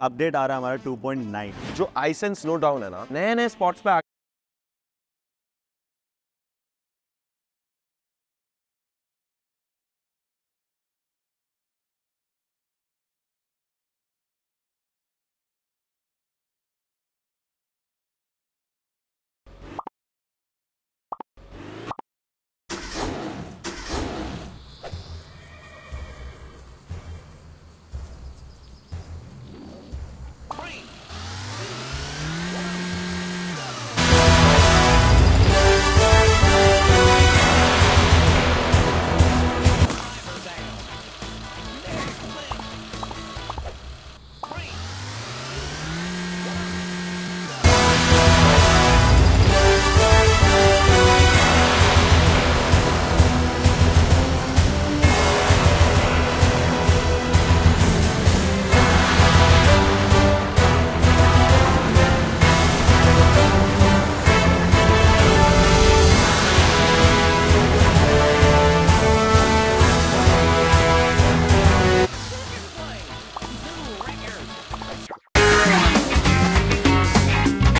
update आ रहा है हमारा 2.9 जो आइसेंस नो डाउन है ना नए नए स्पॉट्स पे